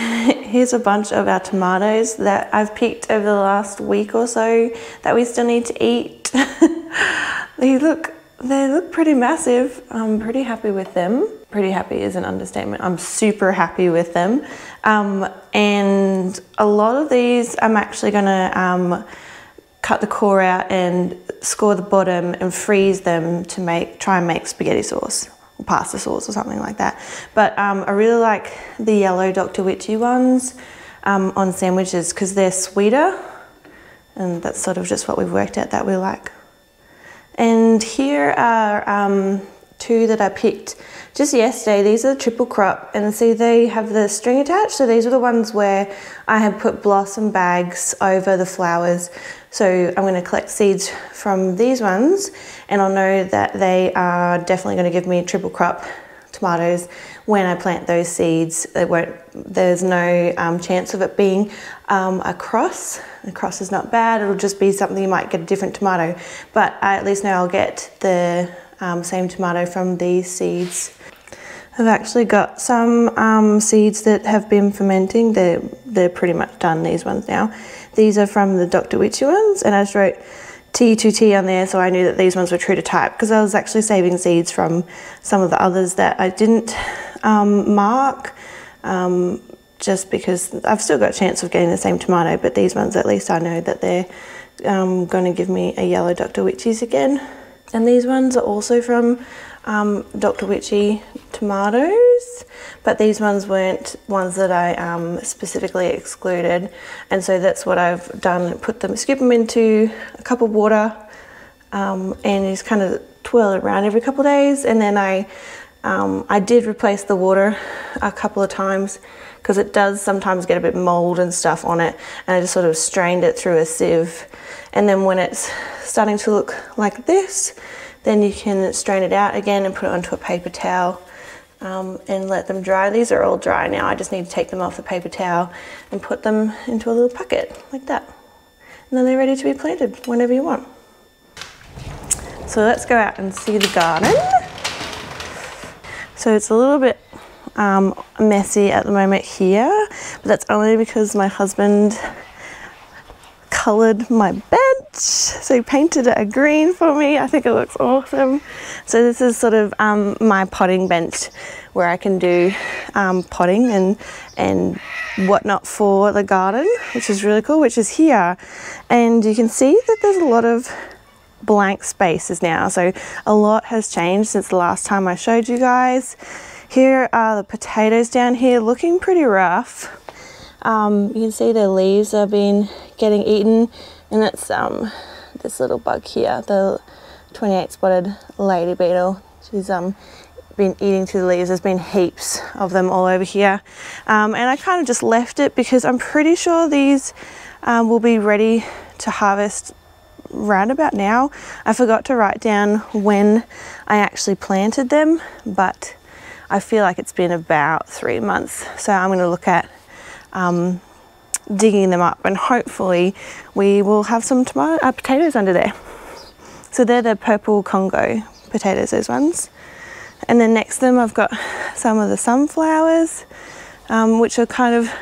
Here's a bunch of our tomatoes that I've picked over the last week or so that we still need to eat. they look they look pretty massive. I'm pretty happy with them. Pretty happy is an understatement. I'm super happy with them. Um, and a lot of these I'm actually gonna um, cut the core out and score the bottom and freeze them to make try and make spaghetti sauce pasta sauce or something like that. But um, I really like the yellow Dr. Witchy ones um, on sandwiches because they're sweeter and that's sort of just what we've worked out that we like. And here are um, two that I picked just yesterday. These are the triple crop and see they have the string attached. So these are the ones where I have put blossom bags over the flowers. So I'm going to collect seeds from these ones and I'll know that they are definitely going to give me triple crop tomatoes when I plant those seeds. There's no um, chance of it being um, a cross. A cross is not bad. It'll just be something you might get a different tomato. But I at least know I'll get the um, same tomato from these seeds. I've actually got some um, seeds that have been fermenting. They're, they're pretty much done, these ones now. These are from the Dr. Witchy ones, and I just wrote T2T on there, so I knew that these ones were true to type because I was actually saving seeds from some of the others that I didn't um, mark. Um, just because I've still got a chance of getting the same tomato, but these ones at least I know that they're um, going to give me a yellow Dr. Wyche's again. And these ones are also from um, Dr. Witchy tomatoes, but these ones weren't ones that I um, specifically excluded. And so that's what I've done, put them, skip them into a cup of water um, and just kind of twirl it around every couple of days. And then I, um, I did replace the water a couple of times because it does sometimes get a bit mold and stuff on it. And I just sort of strained it through a sieve. And then when it's starting to look like this, then you can strain it out again and put it onto a paper towel um, and let them dry. These are all dry now. I just need to take them off the paper towel and put them into a little packet like that. And then they're ready to be planted whenever you want. So let's go out and see the garden. So it's a little bit um, messy at the moment here, but that's only because my husband coloured my bench. So he painted it a green for me. I think it looks awesome. So this is sort of um, my potting bench where I can do um, potting and, and whatnot for the garden, which is really cool, which is here. And you can see that there's a lot of blank spaces now. So a lot has changed since the last time I showed you guys. Here are the potatoes down here looking pretty rough. Um, you can see the leaves have been getting eaten and it's um, this little bug here, the 28 spotted lady beetle. She's um, been eating through the leaves. There's been heaps of them all over here. Um, and I kind of just left it because I'm pretty sure these um, will be ready to harvest right about now. I forgot to write down when I actually planted them, but I feel like it's been about three months. So I'm going to look at um, digging them up and hopefully we will have some tomato, uh, potatoes under there. So they're the purple Congo potatoes, those ones. And then next to them I've got some of the sunflowers, um, which are kind of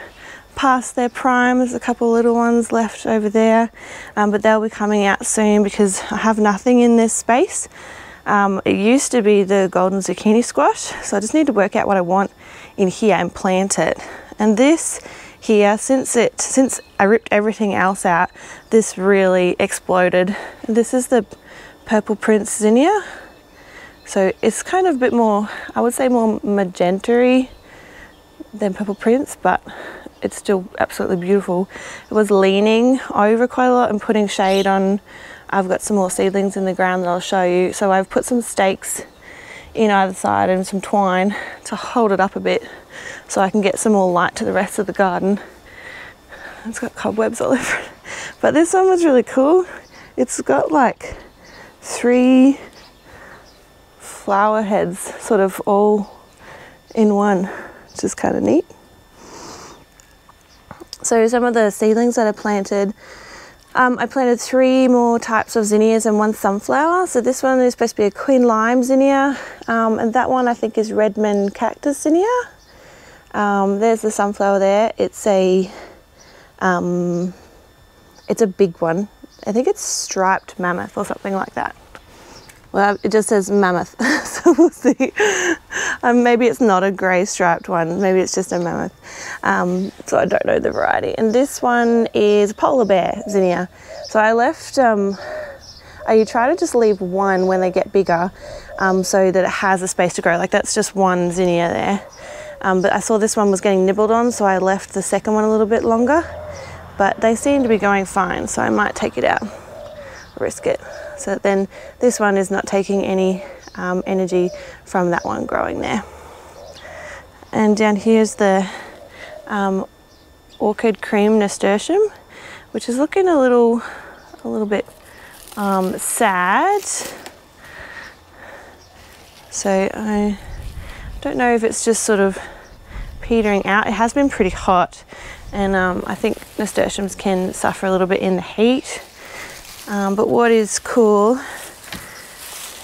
past their prime. There's a couple little ones left over there, um, but they'll be coming out soon because I have nothing in this space. Um, it used to be the golden zucchini squash, so I just need to work out what I want in here and plant it. And this here, since it since I ripped everything else out, this really exploded. This is the Purple Prince Zinnia. So it's kind of a bit more, I would say more magenta than Purple Prince, but it's still absolutely beautiful. It was leaning over quite a lot and putting shade on. I've got some more seedlings in the ground that I'll show you. So I've put some stakes in either side and some twine to hold it up a bit so I can get some more light to the rest of the garden. It's got cobwebs all over it. But this one was really cool. It's got like three flower heads sort of all in one, which is kind of neat. So some of the seedlings that I planted, um, I planted three more types of zinnias and one sunflower. So this one is supposed to be a queen lime zinnia, um, and that one I think is Redmond cactus zinnia. Um, there's the sunflower there. It's a, um, it's a big one. I think it's striped mammoth or something like that. Well, it just says mammoth, so we'll see. Um, maybe it's not a grey striped one, maybe it's just a mammoth. Um, so I don't know the variety. And this one is polar bear zinnia. So I left, um, I try to just leave one when they get bigger um, so that it has a space to grow. Like that's just one zinnia there. Um, but I saw this one was getting nibbled on, so I left the second one a little bit longer. But they seem to be going fine, so I might take it out, risk it. So that then this one is not taking any um, energy from that one growing there. And down here's the um, orchid cream nasturtium, which is looking a little, a little bit um, sad. So I don't know if it's just sort of petering out. It has been pretty hot and um, I think nasturtiums can suffer a little bit in the heat. Um, but what is cool,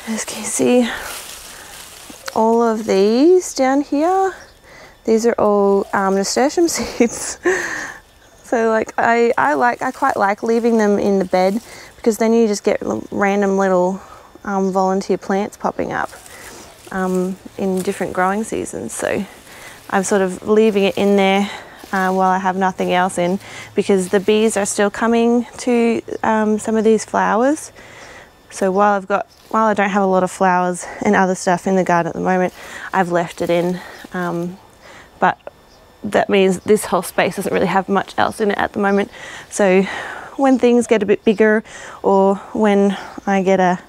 as you can see, all of these down here, these are all um, nasturtium seeds. so like I, I like, I quite like leaving them in the bed because then you just get random little um, volunteer plants popping up um, in different growing seasons. So I'm sort of leaving it in there uh, while I have nothing else in because the bees are still coming to um, some of these flowers. So while I've got, while I don't have a lot of flowers and other stuff in the garden at the moment, I've left it in. Um, but that means this whole space doesn't really have much else in it at the moment. So when things get a bit bigger or when I get a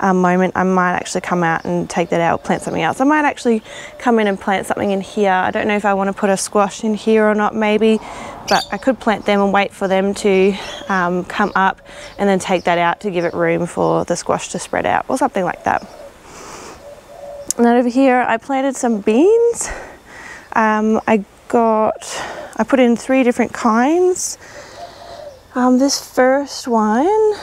um, moment, I might actually come out and take that out, plant something else. I might actually come in and plant something in here. I don't know if I want to put a squash in here or not, maybe, but I could plant them and wait for them to um, come up and then take that out to give it room for the squash to spread out or something like that. And then over here, I planted some beans. Um, I got, I put in three different kinds. Um, this first one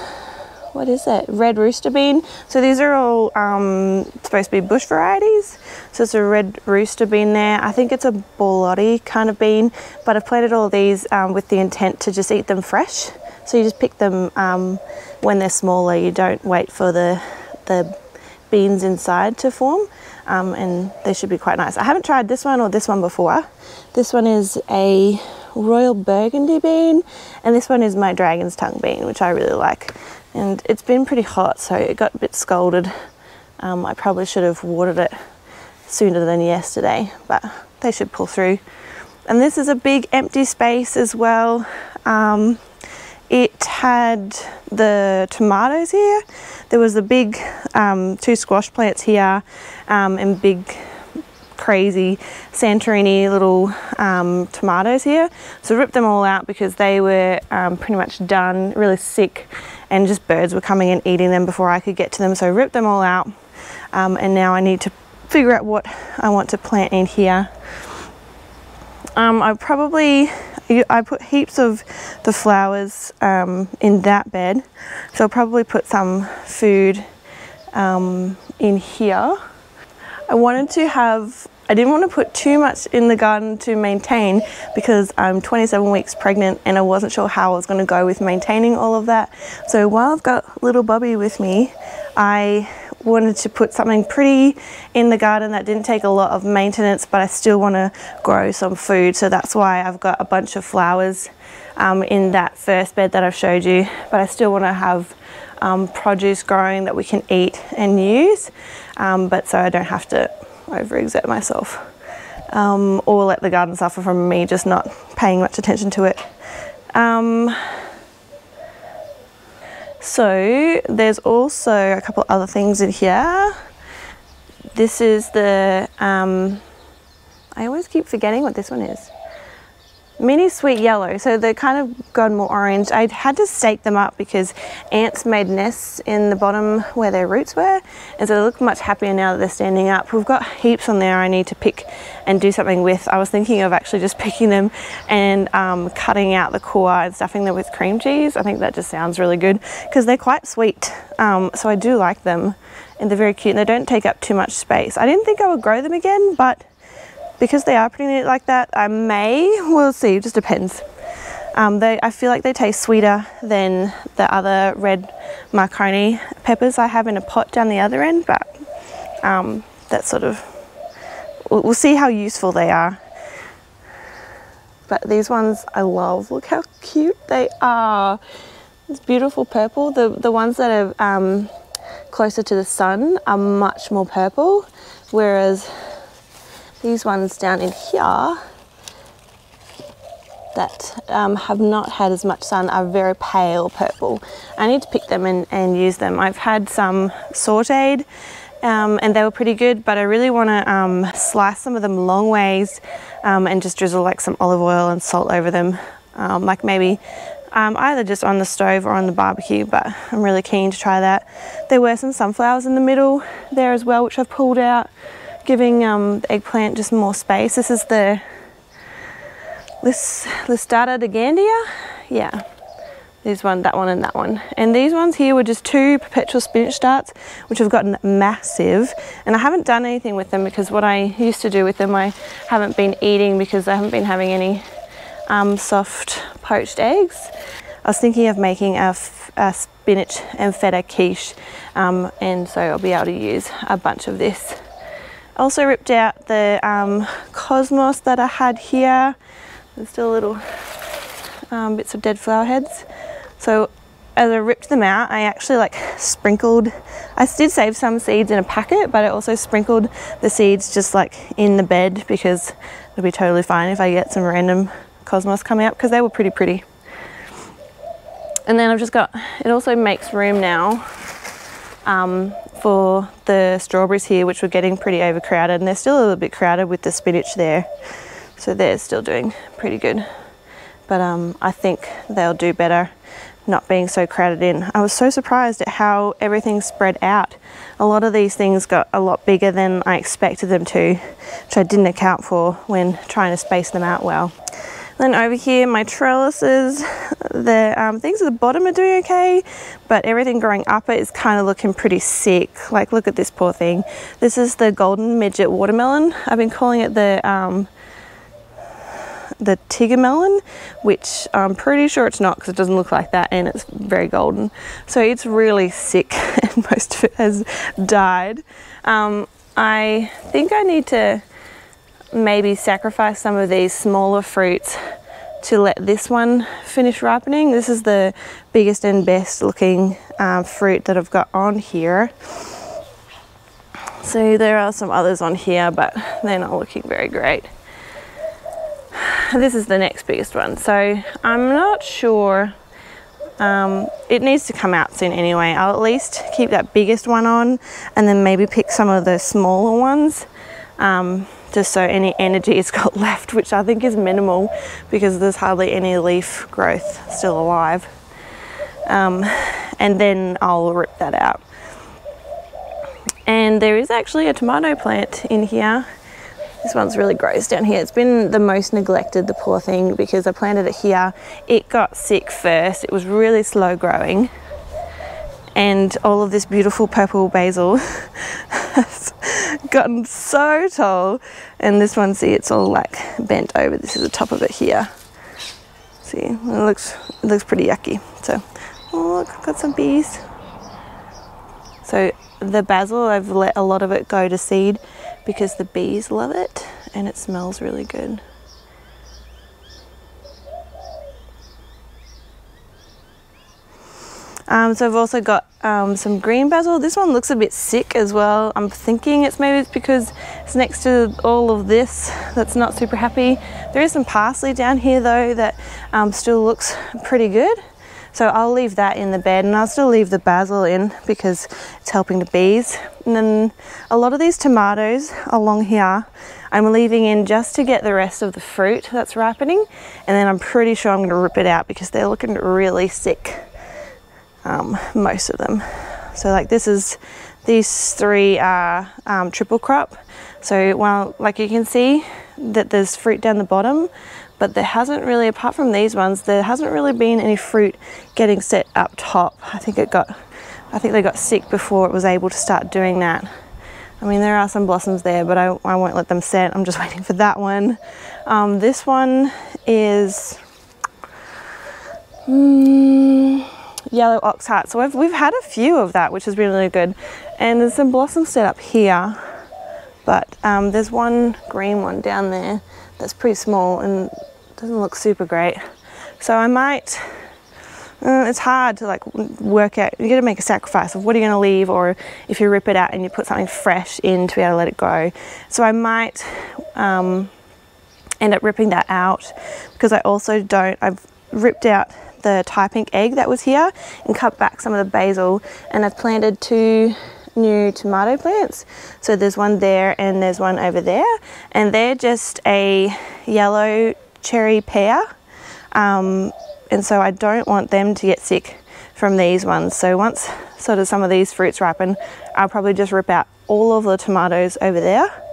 what is it? Red rooster bean. So these are all um, supposed to be bush varieties. So it's a red rooster bean there. I think it's a borlotti kind of bean, but I've planted all these um, with the intent to just eat them fresh. So you just pick them um, when they're smaller. You don't wait for the, the beans inside to form. Um, and they should be quite nice. I haven't tried this one or this one before. This one is a royal burgundy bean and this one is my dragon's tongue bean which I really like and it's been pretty hot so it got a bit scalded. Um, I probably should have watered it sooner than yesterday but they should pull through. And this is a big empty space as well. Um, it had the tomatoes here. There was the big um, two squash plants here um, and big crazy Santorini little um, tomatoes here. So ripped them all out because they were um, pretty much done, really sick, and just birds were coming and eating them before I could get to them. So I ripped them all out, um, and now I need to figure out what I want to plant in here. Um, I probably, I put heaps of the flowers um, in that bed, so I'll probably put some food um, in here. I wanted to have I didn't want to put too much in the garden to maintain because I'm 27 weeks pregnant and I wasn't sure how I was going to go with maintaining all of that. So while I've got little Bubby with me, I wanted to put something pretty in the garden that didn't take a lot of maintenance but I still want to grow some food so that's why I've got a bunch of flowers um, in that first bed that I've showed you but I still want to have um, produce growing that we can eat and use um, but so I don't have to overexert myself um, or let the garden suffer from me just not paying much attention to it. Um, so there's also a couple other things in here. This is the, um, I always keep forgetting what this one is mini sweet yellow so they're kind of gone more orange. I had to stake them up because ants made nests in the bottom where their roots were and so they look much happier now that they're standing up. We've got heaps on there I need to pick and do something with. I was thinking of actually just picking them and um, cutting out the core and stuffing them with cream cheese. I think that just sounds really good because they're quite sweet um, so I do like them and they're very cute and they don't take up too much space. I didn't think I would grow them again but because they are pretty neat like that, I may, we'll see, it just depends. Um, they, I feel like they taste sweeter than the other red Marconi peppers I have in a pot down the other end, but um, that's sort of, we'll, we'll see how useful they are. But these ones I love, look how cute they are. It's beautiful purple. The, the ones that are um, closer to the sun are much more purple, whereas these ones down in here that um, have not had as much sun are very pale purple. I need to pick them and, and use them. I've had some sauteed um, and they were pretty good, but I really want to um, slice some of them long ways um, and just drizzle like some olive oil and salt over them. Um, like maybe um, either just on the stove or on the barbecue, but I'm really keen to try that. There were some sunflowers in the middle there as well, which I've pulled out, giving the eggplant just more space. This is the this Listata de Gandia, yeah. There's one, that one and that one. And these ones here were just two perpetual spinach starts, which have gotten massive. And I haven't done anything with them because what I used to do with them, I haven't been eating because I haven't been having any um, soft poached eggs. I was thinking of making a, a spinach and feta quiche. Um, and so I'll be able to use a bunch of this. Also ripped out the um, cosmos that I had here. There's still little um, bits of dead flower heads. So as I ripped them out, I actually like sprinkled, I did save some seeds in a packet, but I also sprinkled the seeds just like in the bed because it'll be totally fine if I get some random cosmos coming up because they were pretty pretty. And then I've just got, it also makes room now um, for the strawberries here, which were getting pretty overcrowded and they're still a little bit crowded with the spinach there. So they're still doing pretty good. But um, I think they'll do better not being so crowded in. I was so surprised at how everything spread out. A lot of these things got a lot bigger than I expected them to, which I didn't account for when trying to space them out well. Then over here, my trellises, the um, things at the bottom are doing okay, but everything growing up it is kind of looking pretty sick. Like, look at this poor thing. This is the golden midget watermelon. I've been calling it the um, the Tiger melon, which I'm pretty sure it's not because it doesn't look like that and it's very golden. So it's really sick and most of it has died. Um, I think I need to maybe sacrifice some of these smaller fruits to let this one finish ripening. This is the biggest and best looking um, fruit that I've got on here. So there are some others on here, but they're not looking very great this is the next biggest one. So I'm not sure. Um, it needs to come out soon anyway. I'll at least keep that biggest one on and then maybe pick some of the smaller ones um, just so any energy it's got left, which I think is minimal because there's hardly any leaf growth still alive. Um, and then I'll rip that out. And there is actually a tomato plant in here this one's really gross down here. It's been the most neglected, the poor thing, because I planted it here. It got sick first. It was really slow growing. And all of this beautiful purple basil has gotten so tall. And this one, see, it's all like bent over. This is the top of it here. See, it looks, it looks pretty yucky. So, oh look, I've got some bees. So the basil, I've let a lot of it go to seed because the bees love it and it smells really good. Um, so I've also got um, some green basil. This one looks a bit sick as well. I'm thinking it's maybe it's because it's next to all of this that's not super happy. There is some parsley down here though that um, still looks pretty good. So I'll leave that in the bed and I'll still leave the basil in because it's helping the bees. And then a lot of these tomatoes along here, I'm leaving in just to get the rest of the fruit that's ripening. And then I'm pretty sure I'm gonna rip it out because they're looking really sick, um, most of them. So like this is, these three are um, triple crop. So while, like you can see that there's fruit down the bottom, but there hasn't really, apart from these ones, there hasn't really been any fruit getting set up top. I think it got, I think they got sick before it was able to start doing that. I mean, there are some blossoms there, but I, I won't let them set. I'm just waiting for that one. Um, this one is mm, yellow ox heart. So we've, we've had a few of that, which has been really good. And there's some blossoms set up here, but um, there's one green one down there that's pretty small and doesn't look super great. So I might uh, it's hard to like work out. You got to make a sacrifice of what are you going to leave, or if you rip it out and you put something fresh in to be able to let it go. So I might um, end up ripping that out because I also don't. I've ripped out the Thai pink egg that was here and cut back some of the basil, and I've planted two new tomato plants. So there's one there and there's one over there, and they're just a yellow cherry pear. Um, and so I don't want them to get sick from these ones. So once sort of some of these fruits ripen, I'll probably just rip out all of the tomatoes over there.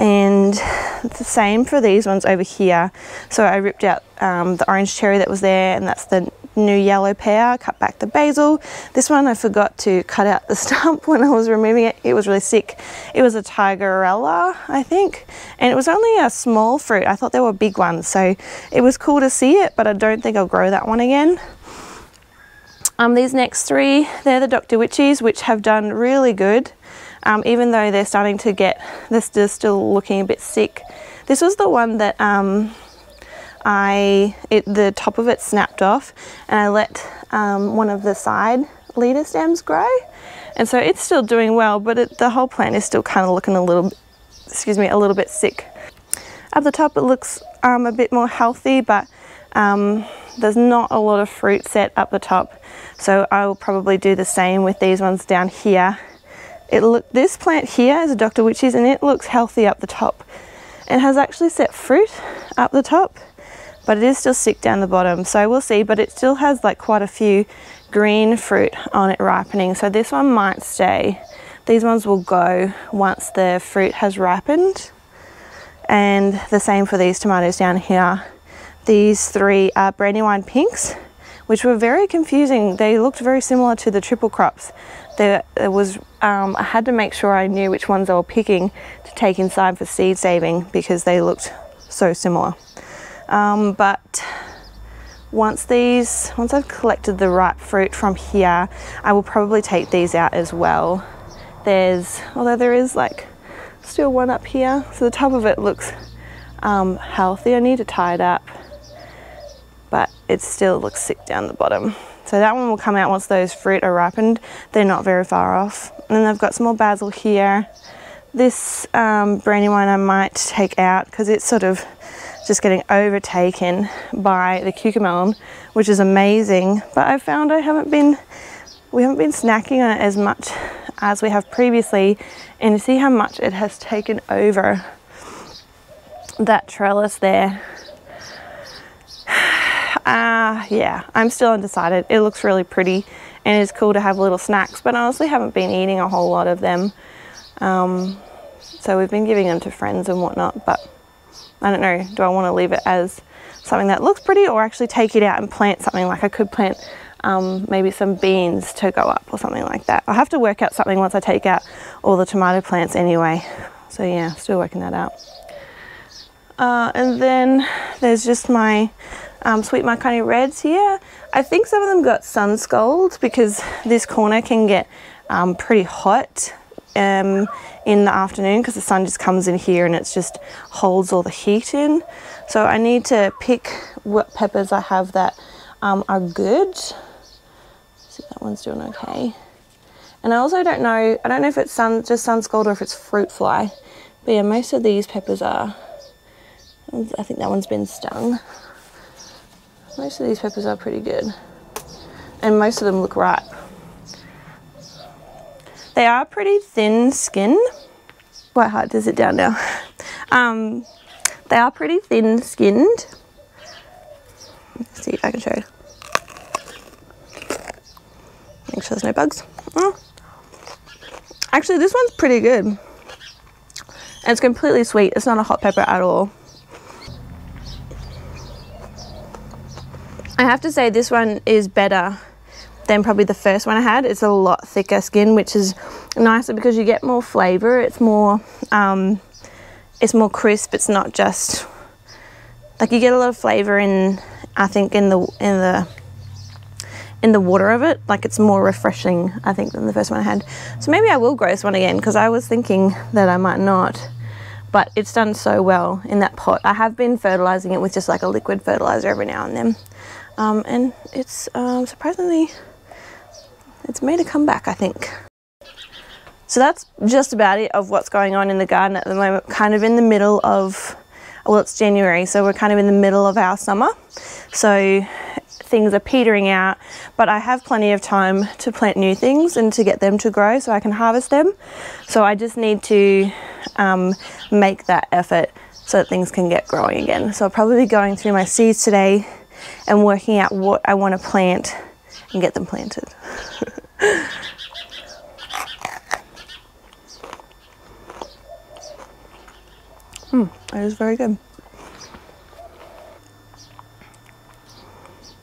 And the same for these ones over here. So I ripped out um, the orange cherry that was there and that's the new yellow pear, cut back the basil. This one I forgot to cut out the stump when I was removing it. It was really sick. It was a tigerella, I think, and it was only a small fruit. I thought they were big ones, so it was cool to see it, but I don't think I'll grow that one again. Um, these next three, they're the Dr. Witchies, which have done really good, um, even though they're starting to get, they're still looking a bit sick. This was the one that um, I it, the top of it snapped off and I let um, one of the side leader stems grow. And so it's still doing well but it, the whole plant is still kind of looking a little excuse me a little bit sick. At the top it looks um, a bit more healthy but um, there's not a lot of fruit set up the top. So I will probably do the same with these ones down here it look this plant here is a Dr. Wyche's and it looks healthy up the top and has actually set fruit up the top but it is still sick down the bottom. So we'll see, but it still has like quite a few green fruit on it ripening. So this one might stay. These ones will go once the fruit has ripened. And the same for these tomatoes down here. These three are Brandywine Pinks, which were very confusing. They looked very similar to the triple crops. There, was, um, I had to make sure I knew which ones I were picking to take inside for seed saving because they looked so similar. Um, but once these, once I've collected the ripe fruit from here, I will probably take these out as well. There's, although there is like still one up here, so the top of it looks um, healthy. I need to tie it up, but it still looks sick down the bottom. So that one will come out once those fruit are ripened. They're not very far off. And then I've got some more basil here. This um, brandywine I might take out because it's sort of just getting overtaken by the cucamelon, which is amazing. But I found I haven't been, we haven't been snacking on it as much as we have previously. And you see how much it has taken over that trellis there. Ah, uh, yeah, I'm still undecided. It looks really pretty and it's cool to have little snacks, but I honestly haven't been eating a whole lot of them. Um, so we've been giving them to friends and whatnot, but I don't know, do I want to leave it as something that looks pretty or actually take it out and plant something like I could plant um, maybe some beans to go up or something like that. I'll have to work out something once I take out all the tomato plants anyway. So yeah, still working that out. Uh, and then there's just my um, Sweet Marconi Reds here. I think some of them got sun scald because this corner can get um, pretty hot um, in the afternoon because the sun just comes in here and it just holds all the heat in. So I need to pick what peppers I have that um, are good. See that one's doing okay. And I also don't know, I don't know if it's sun, just sun scald or if it's fruit fly. But yeah, most of these peppers are, I think that one's been stung. Most of these peppers are pretty good. And most of them look ripe. They are pretty thin skinned. Quite hard to sit down now. Um, they are pretty thin skinned. Let's see if I can show you. Make sure there's no bugs. Oh. Actually, this one's pretty good. And it's completely sweet. It's not a hot pepper at all. I have to say this one is better than probably the first one I had. It's a lot thicker skin, which is nicer because you get more flavor. It's more, um, it's more crisp. It's not just like you get a lot of flavor in. I think in the in the in the water of it. Like it's more refreshing, I think, than the first one I had. So maybe I will grow this one again because I was thinking that I might not. But it's done so well in that pot. I have been fertilizing it with just like a liquid fertilizer every now and then. Um, and it's um, surprisingly, it's made a comeback, I think. So that's just about it of what's going on in the garden at the moment. Kind of in the middle of, well, it's January, so we're kind of in the middle of our summer. So things are petering out, but I have plenty of time to plant new things and to get them to grow so I can harvest them. So I just need to um, make that effort so that things can get growing again. So I'll probably be going through my seeds today and working out what I want to plant and get them planted. Hmm, that is very good.